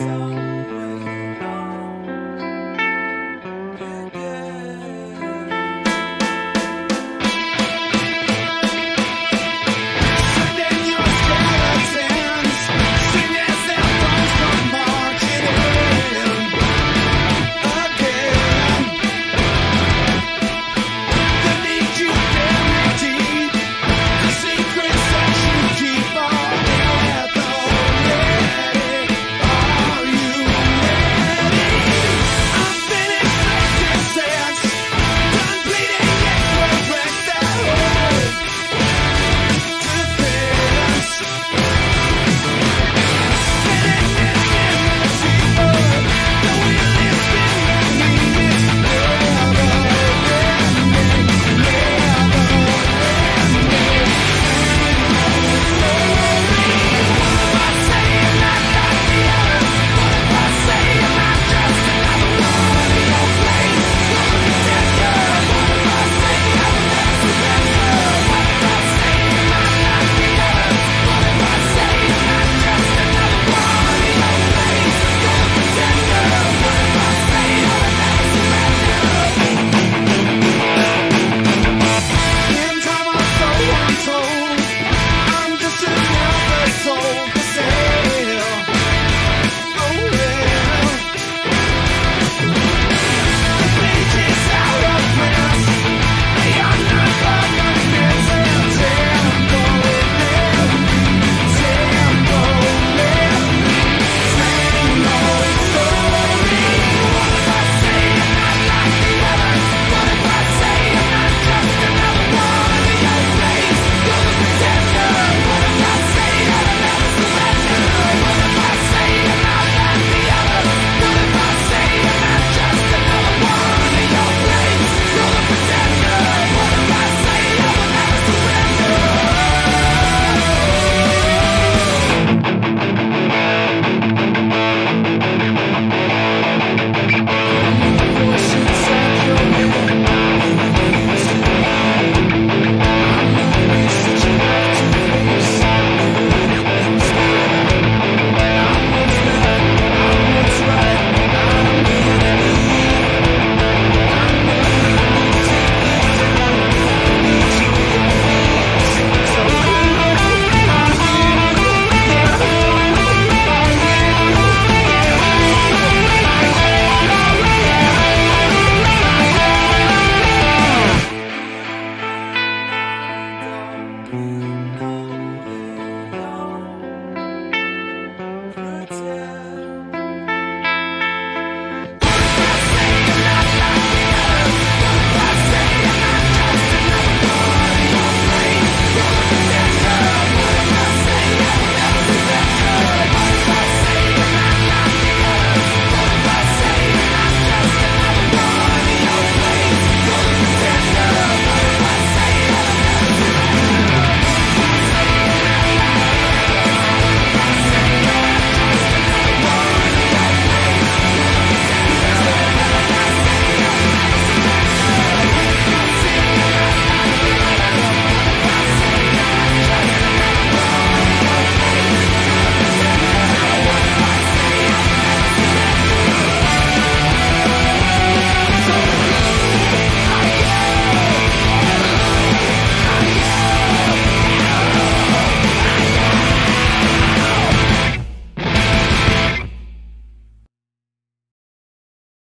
So